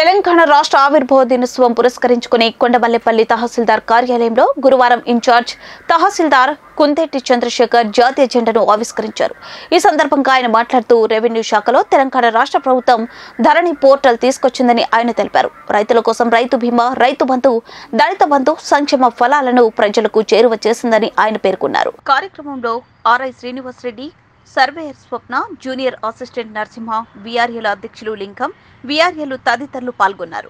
తెలంగాణ రాష్ట్ర ఆవిర్భావ దినోత్సవం పురస్కరించుకుని కొండమల్లేపల్లి తహసీల్దార్ కార్యాలయంలో గురువారం ఇన్ఛార్జ్ తహసీల్దార్ కుంతెట్టి చంద్రశేఖర్ జాతీయ జెండాను ఆవిష్కరించారు. ఈ సందర్భంగా ఆయన మాట్లాడుతూ రెవెన్యూ శాఖలో తెలంగాణ రాష్ట్ర ప్రభుత్వం ధరణి పోర్టల్ తీసుకొచ్చిందని ఆయన తెలిపారు. రైతుల కోసం రైతు బీమా రైతు బంధు దళిత బంధు సంక్షేమ ఫలాలను ప్రజలకు చేరువ చేసిందని ఆయన పేర్కొన్నారు. కార్యక్రమంలో RI Srinivas Reddy surveyor Swapna junior assistant Narasimha విఆర్ఏల అధ్యక్షులు లింకం విఆర్ఏలు తదితరులు పాల్గొన్నారు.